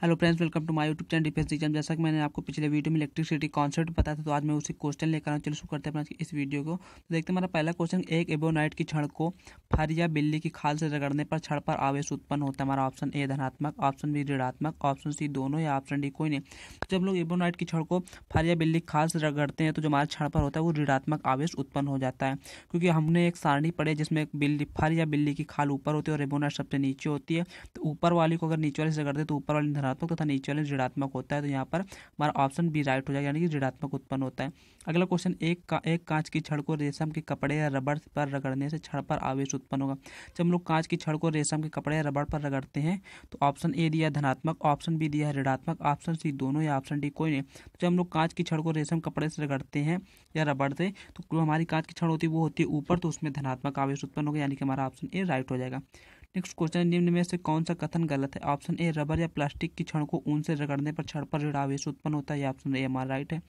Hello friends welcome to my YouTube channel defence exam जैसा कि मैंने आपको पिछले वीडियो में इलेक्ट्रिसिटी कॉन्सेप्ट बताया था तो आज मैं उसी क्वेश्चन लेकर आऊँ चलो शुरू करते हैं अपना इस वीडियो को। तो देखते हैं हमारा पहला क्वेश्चन एक एबोनाइट की छड़ को फर या बिल्ली की खाल से रगड़ने पर छड़ पर आवेश उत्पन्न होता है। हमारा ऑप्शन ए धनात्मक ऑप्शन बी ऋणात्मक ऑप्शन सी दोनों, या ऑप्शन डी कोई नहीं। तो जब लोग एबोनाइट की छड़ को फर या बिल्ली की खाल से रगड़ते हैं तो जो हमारे छड़ पर होता है, वो ऋणात्मक आवेश उत्पन्न हो जाता है। क्योंकि हमने एक सारणी पढ़े जिसमें एक बिल्ली फर या बिल्ली की खाल ऊपर होती है और एबोनाइट सबसे नीचे होती है। तो ऊपर वाली को अगर नीचे वाले से रगड़ते तो ऊपर वाली धनात्मक तथा नीचे वाले ऋणात्मक होता है तो यहाँ पर हमारा ऑप्शन बी राइट हो जाएगा, यानी कि ऋणात्मक उत्पन्न होता है। अगला क्वेश्चन एक का, एक कांच की छड़ को रेशम के कपड़े या रबड़ पर रगड़ने से छड़ पर आवेश उत्पन्न होगा। जब हम लोग कांच की छड़ को रेशम के कपड़े या रबड़ पर रगड़ते हैं तो ऑप्शन ए दिया धनात्मक ऑप्शन बी दिया ऋणात्मक ऑप्शन सी दोनों या ऑप्शन डी कोई नहीं। तो जब हम लोग कांच की छड़ को रेशम कपड़े से रगड़ते हैं या रबड़ से तो हमारी कांच की छड़ होती है, वो होती है ऊपर तो उसमें धनात्मक आवेश उत्पन्न होगा, यानी कि हमारा ऑप्शन ए राइट हो जाएगा। नेक्स्ट क्वेश्चन निम्न में से कौन सा कथन गलत है? ऑप्शन ए, रबर या प्लास्टिक की क्षण को ऊन से रगड़ने पर क्षण पर ऋण आवेश उत्पन्न होता है। ऑप्शन ए हमारा राइट है।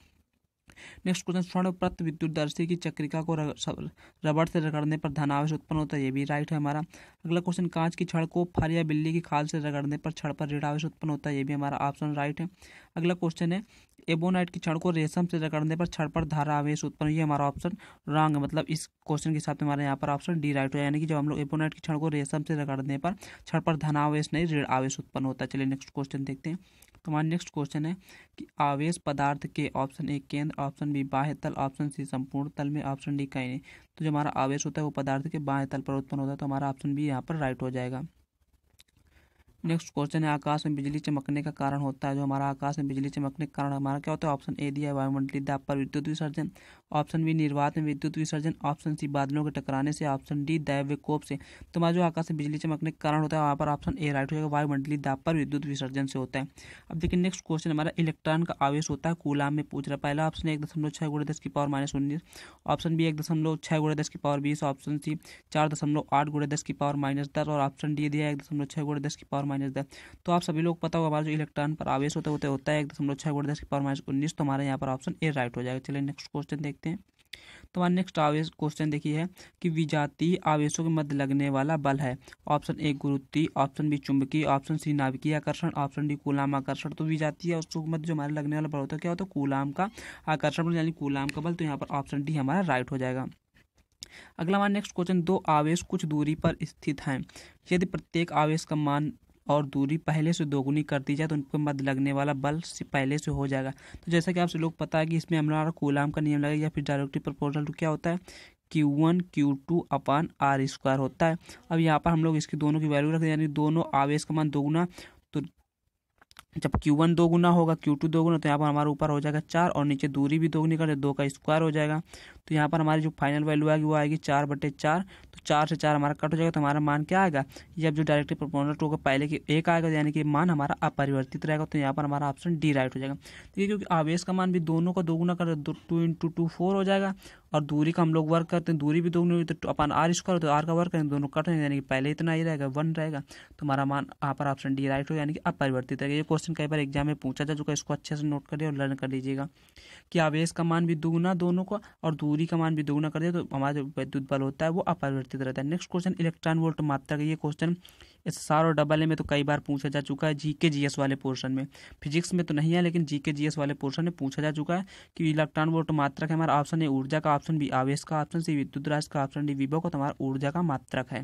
नेक्स्ट क्वेश्चन, स्वर्ण प्रत विद्युत दर्शी की चक्रिका को रबड़ से रगड़ने पर धनावेश उत्पन्न होता है, ये भी राइट है हमारा। अगला क्वेश्चन, कांच की छड़ को फर या बिल्ली की खाल से रगड़ने पर छड़ पर ऋणावेश उत्पन्न होता है, ये भी हमारा ऑप्शन राइट है। अगला क्वेश्चन है एबोनाइट की छड़ को रेशम से रगड़ने पर छड़ पर धारा आवेश उत्पन्न ये हमारा ऑप्शन रॉन्ग है। मतलब इस क्वेश्चन के हिसाब से हमारे यहाँ पर ऑप्शन डी राइट हो। यानी कि जब हम लोग एबोनाइट की छड़ को रेशम से रगड़ने पर छड़ पर धनावेश नहीं, ऋण आवेश उत्पन्न होता है। चलिए नेक्स्ट क्वेश्चन देखते हैं। तो हमारा नेक्स्ट क्वेश्चन है कि आवेश पदार्थ के ऑप्शन ए केंद्र ऑप्शन बी बाह्य तल ऑप्शन सी संपूर्ण तल में ऑप्शन डी कहीं नहीं। तो जो हमारा आवेश होता है वो पदार्थ के बाह्य तल पर उत्पन्न होता है तो हमारा ऑप्शन बी यहाँ पर राइट हो जाएगा। नेक्स्ट क्वेश्चन है, आकाश में बिजली चमकने का कारण होता है। जो हमारा आकाश में बिजली चमकने का कारण हमारा क्या होता है? ऑप्शन ए दिया है वायुमंडलीय दाब पर विद्युत विसर्जन। ऑप्शन बी निर्वात में विद्युत विसर्जन। ऑप्शन सी बादलों के टकराने से। ऑप्शन डी दैव्य कोप से। तो हमारा जो आकाश में बिजली चमकने का कारण होता है, वहाँ पर ऑप्शन ए राइट हो जाएगा वायुमंडलीय दाब पर विद्युत विसर्जन से होता है। अब देखिए नेक्स्ट क्वेश्चन हमारा इलेक्ट्रॉन का आवेश होता है, कूलाम में पूछ रहा पहला ऑप्शन एक दशमलव छः गुड़े दस की पावर माइनस उन्नीस। ऑप्शन बी एक दशमलव छः गुड़े दस की पावर बीस। ऑप्शन सी चार दशमलव आठ गुड़े दस की पावर माइनस दस। और ऑप्शन डी दिया एक दशमलव छः गुड़े दस की पावर माइनस दस। तो तो आप सभी लोग पता होगा हमारा जो इलेक्ट्रॉन पर आवेश होता होता होता है एक दशमलव छः गुण दस की पावर माइनस उन्नीस। तो हमारे यहाँ पर ऑप्शन ए राइट हो जाएगा। चलिए नेक्स्ट क्वेश्चन देखते हैं। तो हमारा नेक्स्ट आवेश क्वेश्चन देखिए है कि विजातीय आवेशों के मध्य लगने वाला बल है। ऑप्शन ए गुरुत्वीय ऑप्शन बी चुंबकीय ऑप्शन सी नाभिकीय आकर्षण ऑप्शन डी कूलाम आकर्षण। तो विजातीय आवेशों के मध्य जो हमारे लगने वाला बल होता है, क्या होता है? कूलाम का आकर्षण यानी कूलाम का बल। तो यहाँ पर ऑप्शन डी हमारा राइट हो जाएगा। अगला हमारा नेक्स्ट क्वेश्चन दो आवेश कुछ दूरी पर स्थित हैं। यदि प्रत्येक आवेश का मान और दूरी पहले से दोगुनी कर दी जाए तो उन पर मध्य लगने वाला बल से पहले से हो जाएगा। तो जैसा कि आपसे लोग पता है कि इसमें हमारा कोलाम का नियम लगेगा या फिर डायरेक्टिव प्रपोजल क्या होता है? क्यू वन क्यू टू अपान आर स्क्वायर होता है। अब यहाँ पर हम लोग इसकी दोनों की वैल्यू रखते हैं, यानी दोनों आवेश का मान दोगुना तो जब क्यू वन दो गुना होगा क्यू टू दो गुना तो यहाँ पर हमारे ऊपर हो जाएगा चार और नीचे दूरी भी दोगुनी कर दो का स्क्वायर हो जाएगा। तो यहाँ पर हमारी जो फाइनल वैल्यू आएगी, वो आएगी चार बटे चार। तो चार से चार हमारा कट हो जाएगा तो हमारा मान क्या आएगा? जब जो डायरेक्टिव प्रोपोनल टू पहले की एक आएगा, यानी कि मान हमारा अपरिवर्तित रहेगा तो यहाँ पर हमारा ऑप्शन डी राइट हो जाएगा। देखिए क्योंकि आवेश का मान भी दोनों का दोगुना कर टू इंटू टू फोर हो जाएगा। और दूरी का हम लोग वर्क करते हैं, दूरी भी दोगुनी हुई तो अपन आर स्क्वायर तो आर का वर्क करेंगे, दोनों कट यानी कि पहले इतना ही रहेगा वन रहेगा। तो हमारा मान, यहाँ पर ऑप्शन डी राइट हो, यानी कि अपरिवर्तित रहेगा। ये क्वेश्चन कई बार एग्ज़ाम में पूछा जा चुका है इसको अच्छे से नोट करिए और लर्न कर लीजिएगा कि आवेश का मान भी दोगुना दोनों का, और दूरी का मान भी दोगुना कर दिया तो हमारा जो विद्युत बल होता है, वो अपरिवर्तित रहता है। नेक्स्ट क्वेश्चन इलेक्ट्रॉन वोल्ट मात्रा का ये क्वेश्चन इस सार और डबल ए में तो कई बार पूछा जा चुका है जी के जी एस वाले पोर्शन में। फिजिक्स में तो नहीं है, लेकिन जी के जी एस वाले पोर्शन में पूछा जा चुका है कि इलेक्ट्रॉन वोल्ट मात्रा का हमारा ऑप्शन है ऊर्जा का ऑप्शन बी आवेश का ऑप्शन सी विद्युत राशि का ऑप्शन डी विभव का तुम्हारा ऊर्जा का मात्रक है।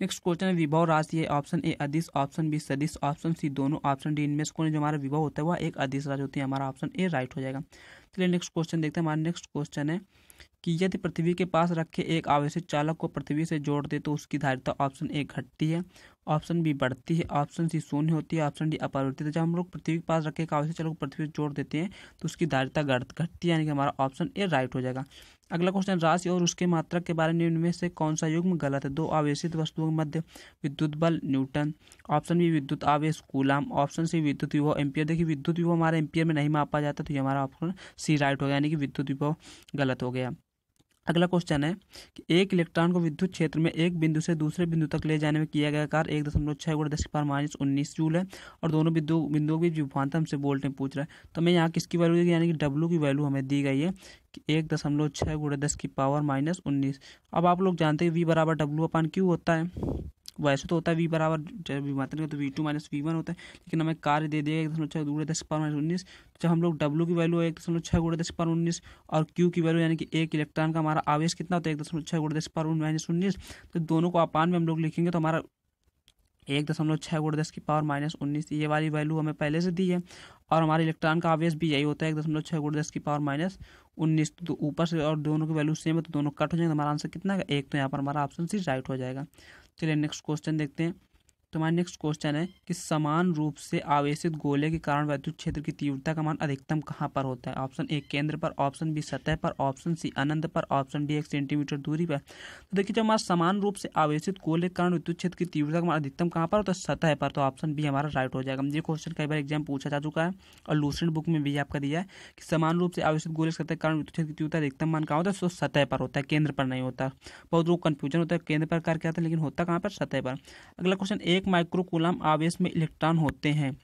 नेक्स्ट क्वेश्चन है, विभव राशि है ऑप्शन ए अधिस ऑप्शन बी सदिश ऑप्शन सी दोनों ऑप्शन डी इनमें से जो हमारा विभव होता है वह एक अधिस राशि होती है, हमारा ऑप्शन ए राइट हो जाएगा। चलिए नेक्स्ट क्वेश्चन देखते हैं, हमारा नेक्स्ट क्वेश्चन है कि यदि पृथ्वी के पास रखे एक आवेशित चालक को पृथ्वी से जोड़ दे तो उसकी धारिता ऑप्शन ए घटती है, ऑप्शन बी बढ़ती है, ऑप्शन सी शून्य होती है, ऑप्शन डी अपरिवर्तित है। जब हम लोग पृथ्वी के पास रखे एक आवेशित चालक को पृथ्वी से जोड़ देते हैं तो उसकी धारिता घटती है, यानी कि हमारा ऑप्शन ए राइट हो जाएगा। अगला क्वेश्चन, राशि और उसके मात्रक के बारे में इनमें से कौन सा युग्म गलत है? दो आवेशित वस्तुओं के मध्य, विद्युत बल, न्यूटन। ऑप्शन बी, विद्युत आवेश कूलाम ऑप्शन सी, विद्युत विभव, एम्पियर। देखिए, विद्युत विभव हमारे एम्पियर में नहीं मापा जाता तो ये हमारा ऑप्शन सी राइट हो गया, यानी कि विद्युत विभव गलत हो गया। अगला क्वेश्चन है कि एक इलेक्ट्रॉन को विद्युत क्षेत्र में एक बिंदु से दूसरे बिंदु तक ले जाने में किया गया कार्य एक दशमलव छः गुण दस की पार माइनस उन्नीस जूल है और दोनों बिंदु, बिंदुओं की विभानता हमसे बोल्ट में पूछ रहा है। तो हमें यहाँ किसकी वैल्यू दी यानी कि डब्लू की वैल्यू हमें दी गई है कि एक दशमलव छः गुड़े दस की पावर माइनस उन्नीस। अब आप लोग जानते हैं वी बराबर डब्ल्यू अपान क्यू होता है। वैसे तो होता है वी बराबर विमात्रक तो V two minus V one होता है, लेकिन हमें कार्य दे दिया एक दशमलव छः गुड़े दस पावर माइनस उन्नीस। जब हम लोग डब्ल्यू की वैल्यू एक दशमलव छः गुड़े दस पावर उन्नीस, और क्यू की वैल्यू यानी कि एक इलेक्ट्रॉन का हमारा आवेश कितना होता है, एक दशमलव छः गुड़े दस पावर माइनस उन्नीस। तो दोनों को अपान में हम लोग लिखेंगे तो हमारा एक दशमलव छः गुड़ दस की पावर माइनस उन्नीस, ये वाली वैल्यू हमें पहले से दी है, और हमारे इलेक्ट्रॉन का आवेश भी यही होता है, एक दशमलव छः गुड़ दस की पावर माइनस उन्नीस। तो ऊपर से और दोनों की वैल्यू सेम है तो दोनों कट हो जाएँगे तो हमारा आंसर कितना है? एक तो यहाँ पर हमारा ऑप्शन सी राइट हो जाएगा। चलिए नेक्स्ट क्वेश्चन देखते हैं। तो हमारा नेक्स्ट क्वेश्चन है कि समान रूप से आवेशित गोले के कारण वैद्युत क्षेत्र की तीव्रता का मान अधिकतम कहाँ पर होता है? ऑप्शन ए केंद्र पर ऑप्शन बी सतह पर ऑप्शन सी अनंत पर ऑप्शन डी एक सेंटीमीटर दूरी पर। तो देखिए, जब हमारा समान रूप से आवेशित गोले के कारण विद्युत क्षेत्र की तीव्रता का मान अधिकतम कहाँ पर होता है? सतह पर। तो ऑप्शन बी हमारा राइट हो जाएगा। ये क्वेश्चन कई बार एग्ज़ाम पूछा जा चुका है और लूसेंट बुक में भी आपका दिया है कि समान रूप से आवेशित गोले सतह के कारण विद्युत क्षेत्र की तीव्रता अधिकतम मान कहाँ होता है? सतह पर होता है, केंद्र पर नहीं होता। बहुत लोग कन्फ्यूज़न होता है, केंद्र पर कार्य क्या होता है लेकिन होता कहाँ पर? सतह पर। अगला क्वेश्चन एक माइक्रोकुलम आवेश में इलेक्ट्रॉन होते हैं।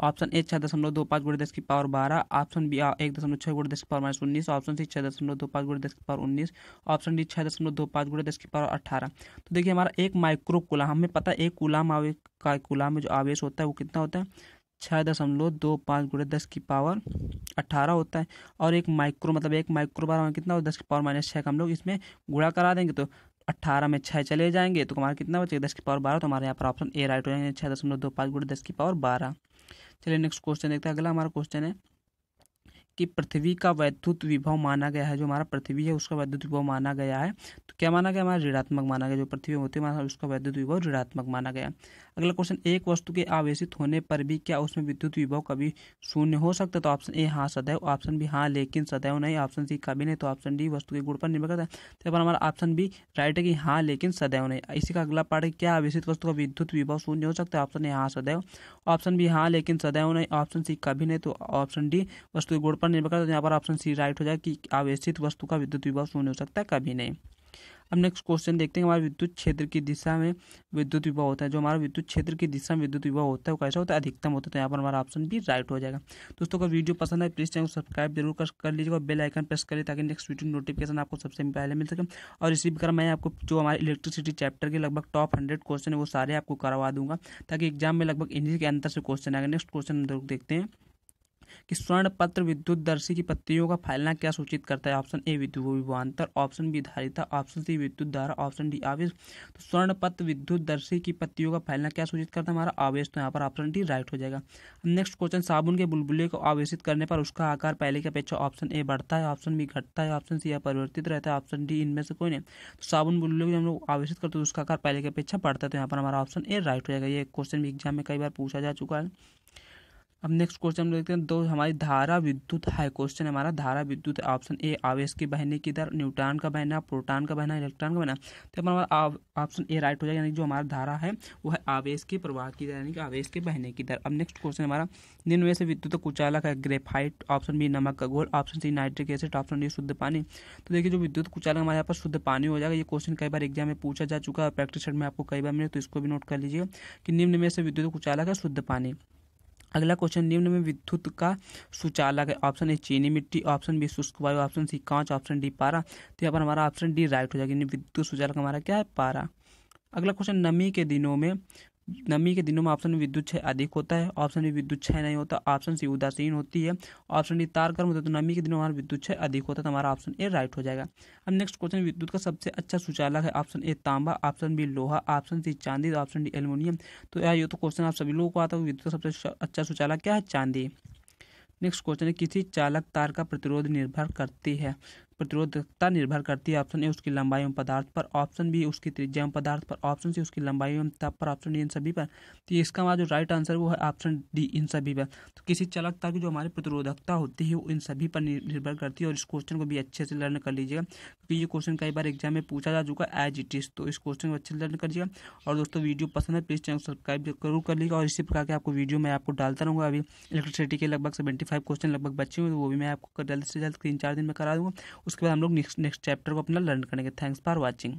ऑप्शन ए छः दशमलव दो पाँच गुड़े दस की पावर बारह, ऑप्शन बी एक दशमलव छः गुड़े दस की पावर माइनस उन्नीस, ऑप्शन सी छः दशमलव दो पाँच गुड़े दस की पावर उन्नीस, ऑप्शन डी छः दशमलव दो पाँच गुड़े दस की पावर अट्ठारह तो देखिए हमारा एक माइक्रो कुलाम हमें पता है एक कुलाम आवेश का कुलाम में जो आवेश होता है वो कितना होता है? छः दशमलव दो पाँच गुड़े दस की पावर अट्ठारह होता है। और एक माइक्रो मतलब एक माइक्रो बार कितना होता है? दस की पावर माइनस छः का हम लोग इसमें गुड़ा करा देंगे तो अट्ठारह में छः चले जाएँगे तो हमारा कितना बचेगा? दस की पावर बारह तो हमारे यहाँ पर ऑप्शन ए राइट हो जाएँगे छः दशमलव दो पाँच गुड़े दस की पावर बारह। चलिए नेक्स्ट क्वेश्चन देखते हैं, अगला हमारा क्वेश्चन है। कि पृथ्वी का वैद्युत विभव माना गया है, जो हमारा पृथ्वी है, उसका वैद्युत विभव माना गया है। तो क्या माना गया? हमारा ऋणात्मक माना गया। जो पृथ्वी होती है उसका वैद्युत विभव ऋणात्मक माना गया। अगला क्वेश्चन एक वस्तु के आवेशित होने पर भी क्या उसमें विद्युत विभव कभी शून्य हो सकता है? तो ऑप्शन ए हाँ सदैव। ऑप्शन बी हाँ लेकिन सदैव नहीं। ऑप्शन सी कभी नहीं। तो ऑप्शन डी वस्तु के गुण पर निर्भर करता है। तो पर हमारा ऑप्शन बी राइट है कि हाँ लेकिन सदैव नहीं। इसी का अगला पार्ट है क्या आवेशित वस्तु का विद्युत विभव शून्य हो सकता है? ऑप्शन ए हाँ सदैव। ऑप्शन बी हाँ लेकिन सदैव नहीं। ऑप्शन सी कभी नहीं। तो ऑप्शन डी वस्तु के गुण पर निर्भर करता है यहाँ पर ऑप्शन सी राइट हो जाए कि आवेशित वस्तु का विद्युत विभव शून्य हो सकता है कभी नहीं। अब नेक्स्ट क्वेश्चन देखते हैं हमारे विद्युत क्षेत्र की दिशा में विद्युत विभव होता है। जो हमारा विद्युत क्षेत्र की दिशा में विद्युत विभव होता है वो कैसा होता है? अधिकतम होता है तो यहाँ पर हमारा ऑप्शन भी राइट हो जाएगा। दोस्तों अगर वीडियो पसंद है प्लीज़ चैनल को सब्सक्राइब ज़रूर कर, कर लीजिएगा बेल आइकन प्रेस करिए ताकि नेक्स्ट वीडियो नोटिफिकेशन आपको सबसे पहले मिल सके। और इसी प्रकार मैं आपको जो हमारे इलेक्ट्रिसिटी चैप्टर के लगभग टॉप हंड्रेड क्वेश्चन है वो सारे आपको करवा दूँगा ताकि एग्ज़ाम में लगभग इन्हीं के अंतर से क्वेश्चन आएगा। नेक्स्ट क्वेश्चन देखते हैं। कि स्वर्ण पत्र विद्युत दर्शी की पत्तियों का फैलना क्या सूचित करता है? ऑप्शन ए, विद्युत ऑप्शन बी, धारिता। ऑप्शन सी, विद्युत धारा। ऑप्शन डी, आवेश। तो स्वर्ण पत्र विद्युत दर्शी की पत्तियों का फैलना क्या सूचित करता है हमारा? आवेश। तो यहाँ पर ऑप्शन डी, राइट हो जाएगा। नेक्स्ट क्वेश्चन, साबुन के बुलबुले को आवेशित करने पर उसका आकार पहले की अपेक्षा ऑप्शन ए बढ़ता है, ऑप्शन बी घटता है, ऑप्शन सी परिवर्तित रहता है, ऑप्शन डी इनमें से कोई नहीं। तो साबुन बुलबुले को हम लोग आवेशित करते हैं उसका आकार पहले की अपेक्षा बढ़ता है। तो यहाँ पर हमारा ऑप्शन ए राइट हो जाएगा। ये क्वेश्चन भी एग्ज़ाम में कई बार पूछा जा चुका है। अब नेक्स्ट क्वेश्चन हम देखते हैं, दो हमारी धारा विद्युत है क्वेश्चन हमारा, धारा विद्युत ऑप्शन ए आवेश के बहने की दर, न्यूट्रॉन का बहना, प्रोटॉन का बहना, इलेक्ट्रॉन का बहना। तो हमारा ऑप्शन ए राइट हो जाएगा, यानी जो हमारा धारा है, वो है आवेश के प्रवाह की दर, यानी कि आवेश के बहने की दर। अब नेक्स्ट क्वेश्चन हमारा निम्न में से विद्युत कुचालक है ग्रेफाइट ऑप्शन बी नमक का गोल option C nitric acid option D शुद्ध पानी। तो देखिए, जो विद्युत कुचालक हमारे यहाँ पर शुद्ध पानी हो जाएगा, ये क्वेश्चन कई बार एग्ज़ाम में पूछा जा चुका है प्रैक्टिस में आपको कई बार मिले तो इसको भी नोट कर लीजिएगा कि निम्न में से विद्युत कुचालक है, शुद्ध पानी। अगला क्वेश्चन, निम्न में विद्युत का सुचालक है। ऑप्शन ए, चीनी मिट्टी, ऑप्शन बी, शुष्क वायु, ऑप्शन सी, कांच, ऑप्शन डी, पारा। तो यहाँ पर हमारा ऑप्शन डी राइट हो जाएगा विद्युत सुचालक हमारा क्या है? पारा। अगला क्वेश्चन, नमी के दिनों में नमी के दिनों में ऑप्शन विद्युत क्षय अधिक होता है, ऑप्शन बी विद्युत क्षय नहीं होता, ऑप्शन सी उदासीन होती है, ऑप्शन डी तार गर्म होता है तो नमी के दिनों हमारा विद्युत क्षय अधिक होता है तो हमारा ऑप्शन ए राइट हो जाएगा। अब नेक्स्ट क्वेश्चन, विद्युत का सबसे अच्छा सुचालक है, ऑप्शन ए तांबा, ऑप्शन बी लोहा, ऑप्शन सी चांदी, ऑप्शन डी एल्यूमिनियम। तो यार, ये तो क्वेश्चन आप सभी लोगों को आता है, विद्युत का सबसे अच्छा सुचालक क्या है? चांदी। नेक्स्ट क्वेश्चन है, किसी चालक तार का प्रतिरोध निर्भर करती है। प्रतिरोधकता निर्भर करती है। ऑप्शन ए, उसकी लंबाई एवं पदार्थ पर। ऑप्शन बी, उसकी त्रिज्या एवं पदार्थ पर। ऑप्शन सी, उसकी लंबाई एवं ताप पर। ऑप्शन डी, इन सभी पर। तो इसका हमारा जो राइट आंसर वो है ऑप्शन डी इन सभी पर। तो किसी चलक की जो हमारी प्रतिरोधकता होती है, वो इन सभी पर निर्भर करती है। और इस क्वेश्चन को भी अच्छे से लर्न कर लीजिएगा। क्योंकि ये क्वेश्चन कई बार एग्ज़ाम में पूछा जा चुका है एज इट इज़ तो इस क्वेश्चन को अच्छे से लर्न करिएगा। और दोस्तों वीडियो पसंद है प्लीज़ चैनल सब्सक्राइब ज़रूर कर लीजिएगा। और इसी प्रकार के आपको वीडियो मैं आपको डालता रहूँगा। अभी इलेक्ट्रिसिटी के लगभग सेवेंटी फाइव क्वेश्चन लगभग बच्चे हुए वो भी मैं आपको जल्द से जल्द तीन चार दिन में करा दूँगा। उसके बाद हम लोग नेक्स्ट नेक्स्ट चैप्टर को अपना लर्न करेंगे। Thanks for watching